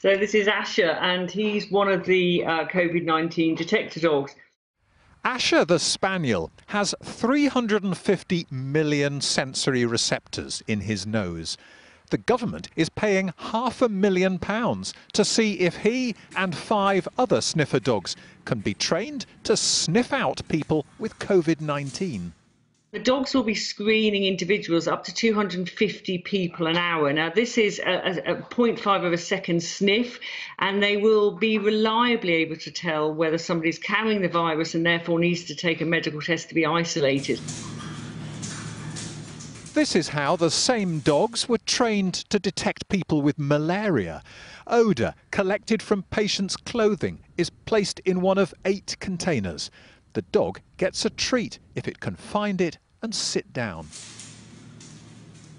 So this is Asher, and he's one of the uh, COVID-19 detector dogs. Asher the Spaniel has 350 million sensory receptors in his nose. The government is paying half a million pounds to see if he and five other sniffer dogs can be trained to sniff out people with COVID 19. The dogs will be screening individuals up to 250 people an hour. Now, this is a, a, a 0.5 of a second sniff, and they will be reliably able to tell whether somebody's carrying the virus and therefore needs to take a medical test to be isolated. This is how the same dogs were trained to detect people with malaria. Odour collected from patients' clothing is placed in one of eight containers the dog gets a treat if it can find it and sit down.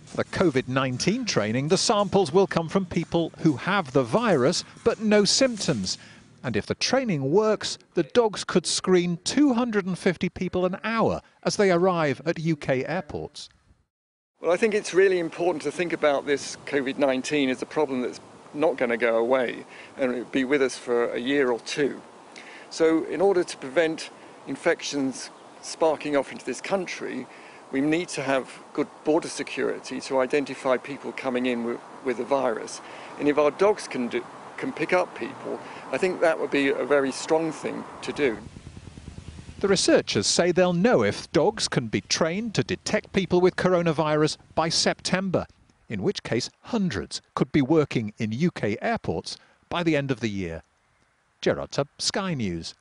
For the COVID-19 training, the samples will come from people who have the virus but no symptoms. And if the training works, the dogs could screen 250 people an hour as they arrive at UK airports. Well, I think it's really important to think about this COVID-19 as a problem that's not going to go away and be with us for a year or two. So in order to prevent infections sparking off into this country, we need to have good border security to identify people coming in with, the virus. And if our dogs can, do, can pick up people, I think that would be a very strong thing to do. The researchers say they'll know if dogs can be trained to detect people with coronavirus by September, in which case hundreds could be working in UK airports by the end of the year. Gerard Tubb, Sky News.